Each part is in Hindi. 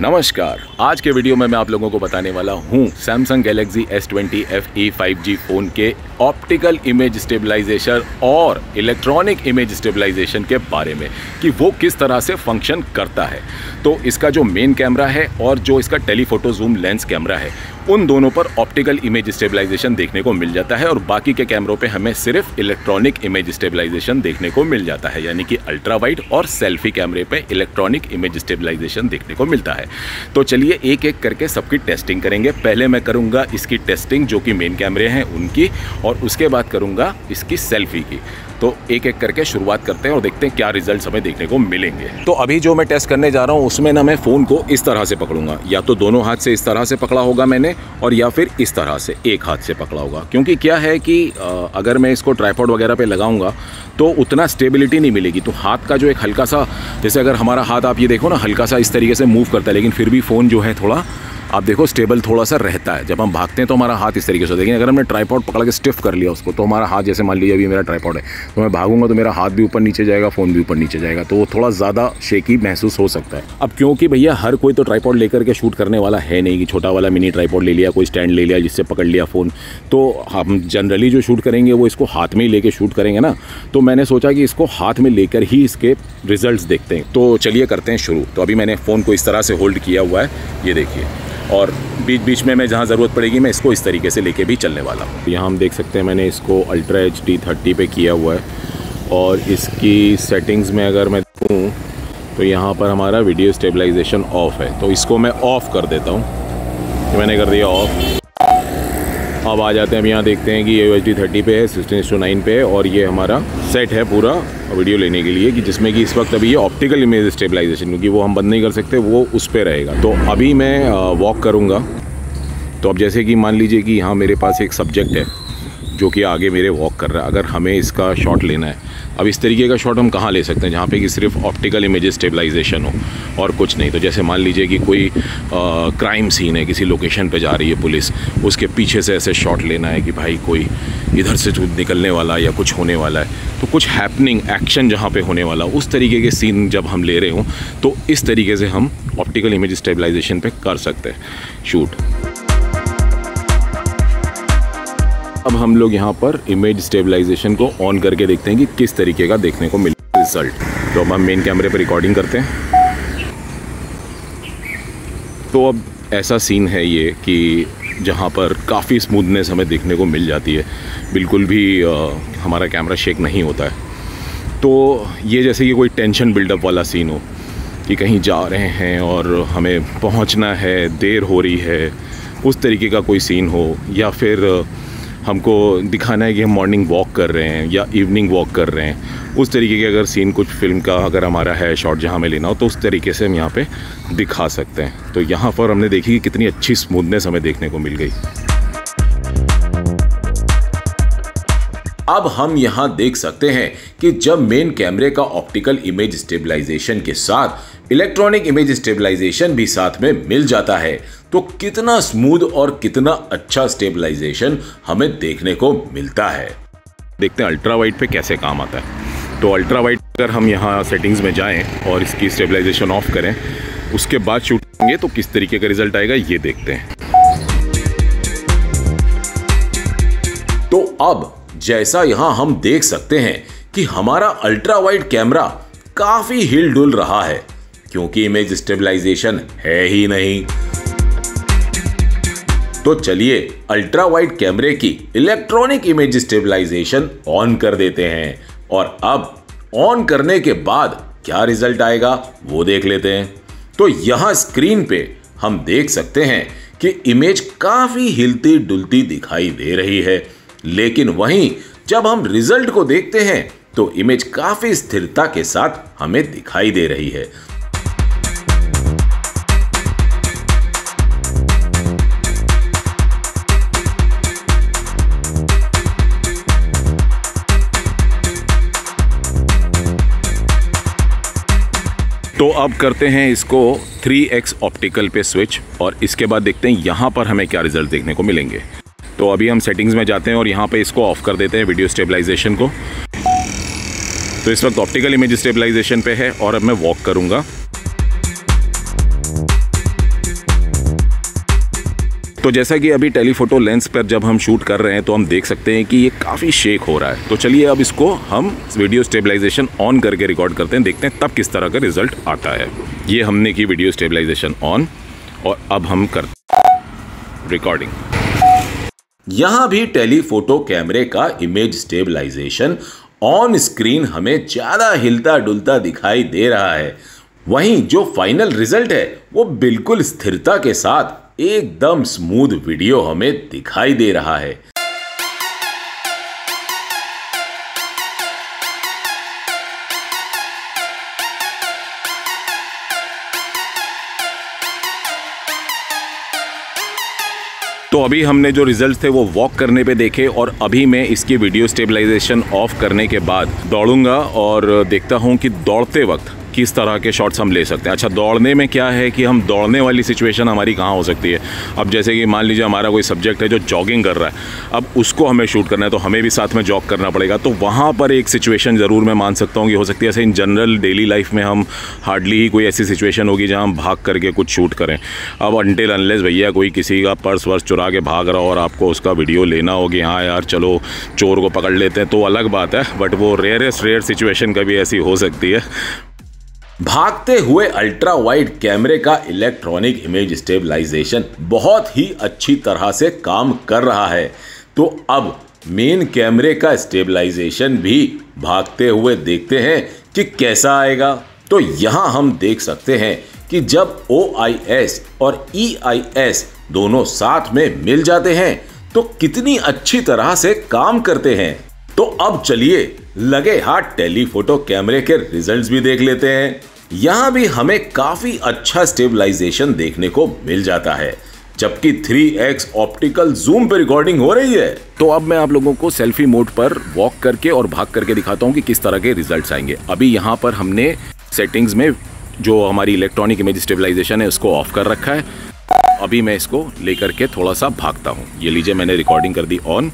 नमस्कार। आज के वीडियो में मैं आप लोगों को बताने वाला हूँ Samsung Galaxy S twenty F E five phone के ऑप्टिकल इमेज स्टेबलाइजेशन और इलेक्ट्रॉनिक इमेज स्टेबलाइजेशन के बारे में, कि वो किस तरह से फ़ंक्शन करता है। तो इसका जो मेन कैमरा है और जो इसका टेलीफोटो जूम लेंस कैमरा है उन दोनों पर ऑप्टिकल इमेज स्टेबलाइजेशन देखने को मिल जाता है और बाकी के कैमरों पे हमें सिर्फ़ इलेक्ट्रॉनिक इमेज स्टेबलाइजेशन देखने को मिल जाता है, यानी कि अल्ट्रा वाइड और सेल्फी कैमरे पे इलेक्ट्रॉनिक इमेज स्टेबलाइजेशन देखने को मिलता है। तो चलिए एक एक करके सबकी टेस्टिंग करेंगे। पहले मैं करूँगा इसकी टेस्टिंग, जो कि मेन कैमरे हैं उनकी, और उसके बाद करूँगा इसकी सेल्फी की। तो एक एक करके शुरुआत करते हैं और देखते हैं क्या रिज़ल्ट हमें देखने को मिलेंगे। तो अभी जो मैं टेस्ट करने जा रहा हूँ, उसमें ना मैं फ़ोन को इस तरह से पकड़ूँगा। या तो दोनों हाथ से इस तरह से पकड़ा होगा मैंने और या फिर इस तरह से एक हाथ से पकड़ा होगा। क्योंकि क्या है कि अगर मैं इसको ट्राईपॉड वगैरह पे लगाऊँगा तो उतना स्टेबिलिटी नहीं मिलेगी। तो हाथ का जो एक हल्का सा, जैसे अगर हमारा हाथ आप ये देखो ना, हल्का सा इस तरीके से मूव करता है, लेकिन फिर भी फ़ोन जो है थोड़ा आप देखो स्टेबल थोड़ा सा रहता है। जब हम भागते हैं तो हमारा हाथ इस तरीके से लेकिन अगर हमने ट्राईपॉड पकड़ के स्टिफ कर लिया उसको तो हमारा हाथ, जैसे मान लीजिए अभी मेरा ट्राईपॉड है तो मैं भागूँगा तो मेरा हाथ भी ऊपर नीचे जाएगा फ़ोन भी ऊपर नीचे जाएगा। तो वो थोड़ा ज़्यादा शेकी महसूस हो सकता है। अब क्योंकि भैया, हर कोई तो ट्राईपॉड लेकर के शूट करने वाला है नहीं, कि छोटा वाला मिनी ट्राईपॉड ले लिया, कोई स्टैंड ले लिया, जिससे पकड़ लिया फ़ोन तो हम जनरली जो शूट करेंगे, वो इसको हाथ में ही लेके शूट करेंगे ना। तो मैंने सोचा कि इसको हाथ में लेकर ही इसके रिजल्ट्स देखते हैं। तो चलिए करते हैं शुरू। तो अभी मैंने फ़ोन को इस तरह से होल्ड किया हुआ है। ये देखिए। और बीच बीच में मैं जहाँ ज़रूरत पड़ेगी मैं इसको इस तरीके से लेके भी चलने वाला हूँ। यहाँ हम देख सकते हैं मैंने इसको अल्ट्रा एच डी थर्टी पर किया हुआ है। और इसकी सेटिंग्स में अगर मैं देखूँ तो यहाँ पर हमारा वीडियो स्टेबलाइजेशन ऑफ़ है। तो इसको मैं ऑफ़ कर देता हूँ। मैंने कर दिया ऑफ़ अब आ जाते हैं, अब यहाँ देखते हैं कि ये एच डी थर्टी पे है सिक्सटीन टू नाइन पे है और ये हमारा सेट है पूरा वीडियो लेने के लिए कि जिसमें कि इस वक्त अभी ये ऑप्टिकल इमेज स्टेबलाइजेशन क्योंकि वो हम बंद नहीं कर सकते, वो उस पर रहेगा। तो अभी मैं वॉक करूँगा। तो अब जैसे कि मान लीजिए कि हाँ मेरे पास एक सब्जेक्ट है। जो कि आगे मेरे वॉक कर रहा है। अगर हमें इसका शॉट लेना है। अब इस तरीके का शॉट हम कहाँ ले सकते हैं जहाँ पे कि सिर्फ़ ऑप्टिकल इमेज स्टेबलाइजेशन हो और कुछ नहीं। तो जैसे मान लीजिए कि कोई आ, क्राइम सीन है किसी लोकेशन पे जा रही है पुलिस उसके पीछे से ऐसे शॉट लेना है कि भाई कोई इधर से निकलने वाला या कुछ होने वाला है। तो कुछ हैपनिंग एक्शन जहाँ पे होने वाला उस तरीके के सीन जब हम ले रहे हों तो इस तरीके से हम ऑप्टिकल इमेज स्टेबलाइजेशन पे कर सकते हैं। शूट अब हम लोग यहाँ पर इमेज स्टेबलाइजेशन को ऑन करके देखते हैं कि किस तरीके का देखने को मिले रिज़ल्ट तो अब हम मेन कैमरे पर रिकॉर्डिंग करते हैं। तो अब ऐसा सीन है ये कि जहाँ पर काफ़ी स्मूथनेस हमें देखने को मिल जाती है। बिल्कुल भी आ, हमारा कैमरा शेक नहीं होता है। तो ये जैसे कि कोई टेंशन बिल्डअप वाला सीन हो कि कहीं जा रहे हैं और हमें पहुँचना है देर हो रही है उस तरीके का कोई सीन हो या फिर हमको दिखाना है कि हम मॉर्निंग वॉक कर रहे हैं या इवनिंग वॉक कर रहे हैं। उस तरीके के अगर सीन कुछ फ़िल्म का अगर हमारा है शॉट जहाँ में लेना हो तो उस तरीके से हम यहाँ पे दिखा सकते हैं। तो यहाँ पर हमने देखी कि कितनी अच्छी स्मूथनेस हमें देखने को मिल गई। अब हम यहाँ देख सकते हैं कि जब मेन कैमरे का ऑप्टिकल इमेज स्टेबलाइजेशन के साथ इलेक्ट्रॉनिक इमेज स्टेबलाइजेशन भी साथ में मिल जाता है तो कितना स्मूथ और कितना अच्छा स्टेबलाइजेशन हमें देखने को मिलता है। देखते हैं अल्ट्रा वाइड पे कैसे काम आता है। तो अल्ट्रा वाइड अगर हम यहाँ सेटिंग्स में जाएँ और इसकी स्टेबलाइजेशन ऑफ़ करें, उसके बाद शूट करेंगे तो किस तरीके का रिज़ल्ट आएगा ये देखते हैं। तो अब जैसा यहाँ हम देख सकते हैं कि हमारा अल्ट्रा वाइड कैमरा काफ़ी हिल डुल रहा है, क्योंकि इमेज स्टेबलाइजेशन है ही नहीं। तो चलिए अल्ट्रा वाइड कैमरे की इलेक्ट्रॉनिक इमेज स्टेबलाइजेशन ऑन कर देते हैं। और अब ऑन करने के बाद क्या रिज़ल्ट आएगा, वो देख लेते हैं। तो यहाँ स्क्रीन पे हम देख सकते हैं कि इमेज काफ़ी हिलती डुलती दिखाई दे रही है। लेकिन वहीं जब हम रिज़ल्ट को देखते हैं तो इमेज काफ़ी स्थिरता के साथ हमें दिखाई दे रही है। तो अब करते हैं इसको 3x ऑप्टिकल पे स्विच और इसके बाद देखते हैं यहाँ पर हमें क्या रिज़ल्ट देखने को मिलेंगे। तो अभी हम सेटिंग्स में जाते हैं और यहाँ पे इसको ऑफ़ कर देते हैं वीडियो स्टेबलाइजेशन को। तो इस वक्त ऑप्टिकल इमेज स्टेबलाइजेशन पे है और अब मैं वॉक करूँगा। तो जैसा कि अभी टेलीफोटो लेंस पर जब हम शूट कर रहे हैं तो हम देख सकते हैं कि ये काफ़ी शेक हो रहा है। तो चलिए अब इसको हम वीडियो स्टेबलाइजेशन ऑन करके रिकॉर्ड करते हैं, देखते हैं तब किस तरह का रिज़ल्ट आता है। ये हमने की वीडियो स्टेबलाइजेशन ऑन और अब हम कर रिकॉर्डिंग यहाँ भी टेलीफोटो कैमरे का इमेज स्टेबलाइजेशन ऑन स्क्रीन हमें ज़्यादा हिलता डुलता दिखाई दे रहा है। वहीं जो फाइनल रिज़ल्ट है, वो बिल्कुल स्थिरता के साथ एकदम स्मूथ वीडियो हमें दिखाई दे रहा है। तो अभी हमने जो रिज़ल्ट थे वो वॉक करने पे देखे और अभी मैं इसकी वीडियो स्टेबलाइजेशन ऑफ़ करने के बाद दौड़ूँगा और देखता हूँ कि दौड़ते वक्त किस तरह के शॉट्स हम ले सकते हैं। अच्छा दौड़ने में क्या है कि हम दौड़ने वाली सिचुएशन हमारी कहाँ हो सकती है? अब जैसे कि मान लीजिए हमारा कोई सब्जेक्ट है जो जॉगिंग कर रहा है, अब उसको हमें शूट करना है तो हमें भी साथ में जॉग करना पड़ेगा। तो वहाँ पर एक सिचुएशन ज़रूर मैं मान सकता हूँ कि हो सकती है। ऐसे इन जनरल डेली लाइफ में हम हार्डली ही कोई ऐसी सिचुएशन होगी जहाँ हम भाग करके कुछ शूट करें। अब अनटिल अनलेस भैया कोई किसी का पर्स वर्स चुरा के भाग रहा हो और आपको उसका वीडियो लेना होगी हाँ यार, चलो, चोर को पकड़ लेते हैं तो अलग बात है बट वो रेयरेस्ट रेयर सिचुएशन कभी ऐसी हो सकती है। भागते हुए अल्ट्रा वाइड कैमरे का इलेक्ट्रॉनिक इमेज स्टेबलाइजेशन बहुत ही अच्छी तरह से काम कर रहा है। तो अब मेन कैमरे का स्टेबलाइजेशन भी भागते हुए देखते हैं कि कैसा आएगा। तो यहाँ हम देख सकते हैं कि जब ओआईएस और ई e दोनों साथ में मिल जाते हैं तो कितनी अच्छी तरह से काम करते हैं। तो अब चलिए लगे हाथ टेलीफोटो कैमरे के रिजल्ट्स भी देख लेते हैं। यहाँ भी हमें काफ़ी अच्छा स्टेबलाइजेशन देखने को मिल जाता है, जबकि 3x ऑप्टिकल जूम पे रिकॉर्डिंग हो रही है। तो अब मैं आप लोगों को सेल्फी मोड पर वॉक करके और भाग करके दिखाता हूँ कि किस तरह के रिजल्ट्स आएँगे। अभी यहाँ पर हमने सेटिंग्स में जो हमारी इलेक्ट्रॉनिक इमेज स्टेबलाइजेशन है, उसको ऑफ़ कर रखा है। अभी मैं इसको लेकर के थोड़ा सा भागता हूँ। ये लीजिए, मैंने रिकॉर्डिंग कर दी ऑन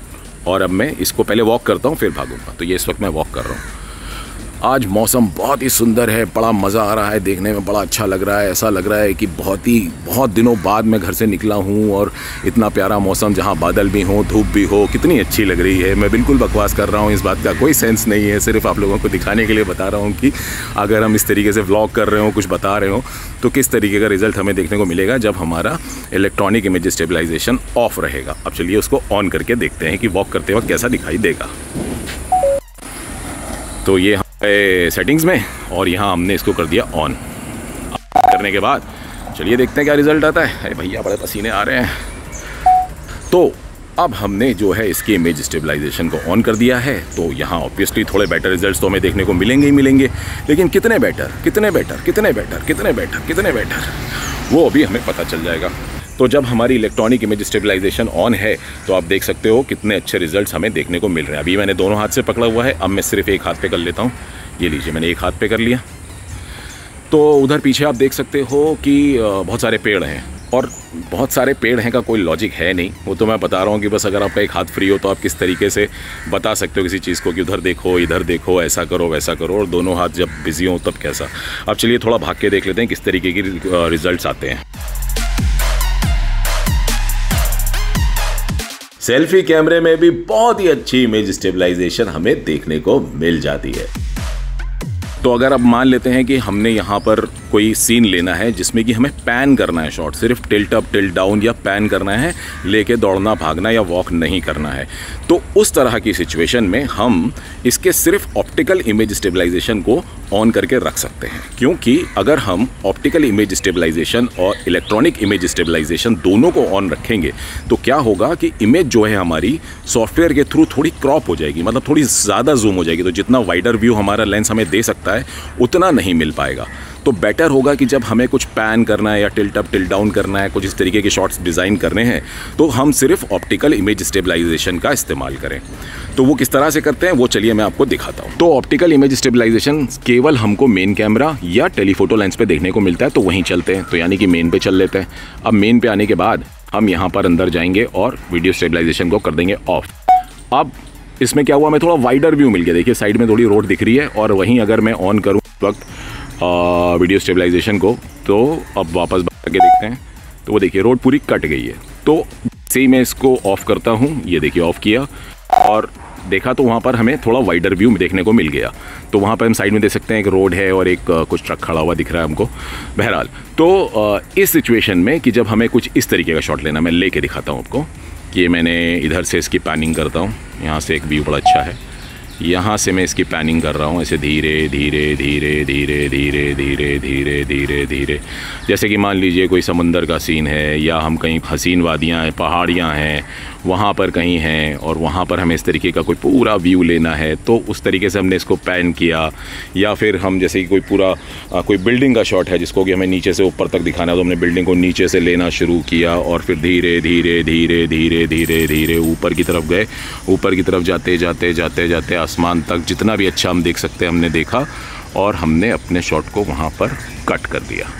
और अब मैं इसको पहले वॉक करता हूँ, फिर भागूँगा। तो ये इस वक्त मैं वॉक कर रहा हूँ। आज मौसम बहुत ही सुंदर है, बड़ा मज़ा आ रहा है, देखने में बड़ा अच्छा लग रहा है। ऐसा लग रहा है कि बहुत ही, बहुत दिनों बाद मैं घर से निकला हूँ और इतना प्यारा मौसम, जहाँ बादल भी हो, धूप भी हो, कितनी अच्छी लग रही है। मैं बिल्कुल बकवास कर रहा हूँ, इस बात का कोई सेंस नहीं है। सिर्फ़ आप लोगों को दिखाने के लिए बता रहा हूँ कि अगर हम इस तरीके से व्लॉग कर रहे हो, कुछ बता रहे हो तो किस तरीके का रिज़ल्ट हमें देखने को मिलेगा जब हमारा इलेक्ट्रॉनिक इमेज स्टेबलाइजेशन ऑफ़ रहेगा। अब चलिए उसको ऑन करके देखते हैं कि वॉक करते वक्त कैसा दिखाई देगा। तो ये सेटिंग्स में, और यहाँ हमने इसको कर दिया ऑन करने के बाद, चलिए देखते हैं क्या रिज़ल्ट आता है। अरे भैया, बड़े पसीने आ रहे हैं। तो अब हमने जो है इसके इमेज स्टेबलाइजेशन को ऑन कर दिया है। तो यहाँ ऑब्वियसली थोड़े बेटर रिजल्ट्स तो हमें देखने को मिलेंगे ही मिलेंगे। लेकिन कितने बेटर कितने बेटर कितने बेटर कितने बेटर कितने बेटर वो अभी हमें पता चल जाएगा। तो जब हमारी इलेक्ट्रॉनिक इमेज स्टेबलाइजेशन ऑन है तो आप देख सकते हो कितने अच्छे रिजल्ट्स हमें देखने को मिल रहे हैं। अभी मैंने दोनों हाथ से पकड़ा हुआ है, अब मैं सिर्फ़ एक हाथ पे कर लेता हूँ। ये लीजिए, मैंने एक हाथ पे कर लिया। तो उधर पीछे आप देख सकते हो कि बहुत सारे पेड़ हैं और बहुत सारे पेड़ हैं का कोई लॉजिक है नहीं। वो तो मैं बता रहा हूँ कि बस अगर आपका एक हाथ फ्री हो तो आप किस तरीके से बता सकते हो किसी चीज़ को कि उधर देखो, इधर देखो, ऐसा करो, वैसा करो और दोनों हाथ जब बिज़ी हो, तब कैसा? अब चलिए थोड़ा भाग के देख लेते हैं किस तरीके की रिजल्ट्स आते हैं। सेल्फी कैमरे में भी बहुत ही अच्छी इमेज स्टेबलाइजेशन हमें देखने को मिल जाती है। तो अगर अब मान लेते हैं कि हमने यहाँ पर कोई सीन लेना है जिसमें कि हमें पैन करना है शॉट सिर्फ़ टिल्ट अप टिल्ट डाउन या पैन करना है, लेके दौड़ना, भागना या वॉक नहीं करना है। तो उस तरह की सिचुएशन में हम इसके सिर्फ़ ऑप्टिकल इमेज स्टेबलाइजेशन को ऑन करके रख सकते हैं। क्योंकि अगर हम ऑप्टिकल इमेज स्टेबलाइजेशन और इलेक्ट्रॉनिक इमेज स्टेबलाइजेशन दोनों को ऑन रखेंगे तो क्या होगा कि इमेज जो है हमारी सॉफ्टवेयर के थ्रू थोड़ी क्रॉप हो जाएगी मतलब थोड़ी ज़्यादा जूम हो जाएगी। तो जितना वाइडर व्यू हमारा लेंस हमें दे सकता है, उतना नहीं मिल पाएगा। तो बेटर होगा कि जब हमें कुछ पैन करना है या टिल्ट अप टिल्ट डाउन करना है, कुछ इस तरीके के शॉट्स डिज़ाइन करने हैं तो हम सिर्फ़ ऑप्टिकल इमेज स्टेबलाइजेशन का इस्तेमाल करें। तो वो किस तरह से करते हैं, वो चलिए मैं आपको दिखाता हूँ। तो ऑप्टिकल इमेज स्टेबलाइजेशन केवल हमको मेन कैमरा या टेलीफोटो लेंस पे देखने को मिलता है तो वहीं चलते हैं। तो यानी कि मेन पे चल लेते हैं। अब मेन पे आने के बाद हम यहाँ पर अंदर जाएँगे और वीडियो स्टेबलाइजेशन को कर देंगे ऑफ़ अब इसमें क्या हुआ मैं थोड़ा वाइडर व्यू मिल गया। देखिए साइड में थोड़ी रोड दिख रही है और वहीं अगर मैं ऑन करूँ वक्त वीडियो स्टेबलाइजेशन को तो अब वापस के देखते हैं। तो वो देखिए रोड पूरी कट गई है। तो से ही मैं इसको ऑफ़ करता हूँ। ये देखिए ऑफ़ किया। और देखा तो वहाँ पर हमें थोड़ा वाइडर व्यू देखने को मिल गया। तो वहाँ पर हम साइड में देख सकते हैं एक रोड है और एक, कुछ ट्रक खड़ा हुआ दिख रहा है हमको। बहरहाल तो इस सिचुएशन में कि जब हमें कुछ इस तरीके का शॉट लेना मैं लेके दिखाता हूँ आपको कि मैंने इधर से इसकी प्लानिंग करता हूँ। यहाँ से एक व्यू बड़ा अच्छा है। यहाँ से मैं इसकी प्लानिंग कर रहा हूँ, ऐसे धीरे धीरे धीरे धीरे धीरे धीरे धीरे धीरे धीरे। जैसे कि मान लीजिए कोई समंदर का सीन है या हम कहीं हसीन वादियाँ हैं, पहाड़ियाँ हैं वहाँ पर कहीं हैं और वहाँ पर हमें इस तरीके का कोई पूरा व्यू लेना है तो उस तरीके से हमने इसको पैन किया। या फिर हम जैसे कि कोई पूरा आ, कोई बिल्डिंग का शॉट है जिसको कि हमें नीचे से ऊपर तक दिखाना है तो हमने बिल्डिंग को नीचे से लेना शुरू किया और फिर धीरे धीरे धीरे धीरे धीरे धीरे ऊपर की तरफ़ गए। ऊपर की तरफ़ जाते जाते जाते जाते आसमान तक जितना भी अच्छा हम देख सकते हमने देखा और हमने अपने शॉट को वहाँ पर कट कर दिया।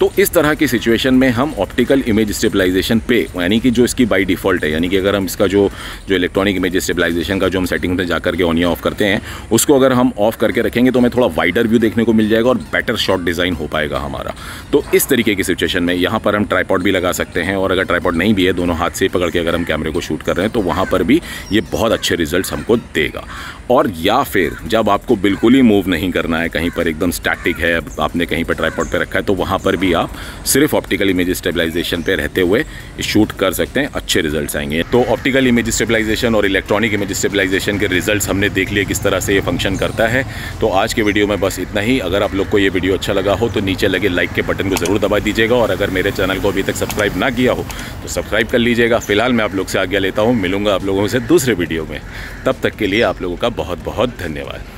तो इस तरह की सिचुएशन में हम ऑप्टिकल इमेज स्टेबलाइजेशन पे, यानी कि जो इसकी बाई डिफ़ॉल्ट है, यानी कि अगर हम इसका जो जो इलेक्ट्रॉनिक इमेज स्टेबलाइजेशन का जो हम सेटिंग में जा करके ऑन या ऑफ़ करते हैं, उसको अगर हम ऑफ़ करके रखेंगे तो हमें थोड़ा वाइडर व्यू देखने को मिल जाएगा और बेटर शॉट डिज़ाइन हो पाएगा हमारा। तो इस तरीके की सिचुएशन में यहाँ पर हम ट्राईपॉड भी लगा सकते हैं और अगर ट्राईपॉड नहीं भी है, दोनों हाथ से पकड़ के अगर हम कैमरे को शूट कर रहे हैं तो वहाँ पर भी ये बहुत अच्छे रिज़ल्ट हमको देगा। और या फिर, जब आपको बिल्कुल ही मूव नहीं करना है, कहीं पर एकदम स्टैटिक है आपने कहीं पर ट्राईपॉड पर रखा है तो वहाँ पर भी आप सिर्फ़ ऑप्टिकल इमेज स्टेबलाइजेशन पे रहते हुए शूट कर सकते हैं, अच्छे रिजल्ट्स आएँगे। तो ऑप्टिकल इमेज स्टेबलाइजेशन और इलेक्ट्रॉनिक इमेज स्टेबलाइजेशन के रिजल्ट्स हमने देख लिए किस तरह से ये फ़ंक्शन करता है। तो आज के वीडियो में बस इतना ही। अगर आप लोग को ये वीडियो अच्छा लगा हो तो नीचे लगे लाइक के बटन को ज़रूर दबा दीजिएगा। और अगर मेरे चैनल को अभी तक सब्सक्राइब ना किया हो तो सब्सक्राइब कर लीजिएगा। फ़िलहाल मैं आप लोग से आज्ञा लेता हूँ। मिलूँगा आप लोगों से दूसरे वीडियो में। तब तक के लिए आप लोगों का बहुत बहुत धन्यवाद।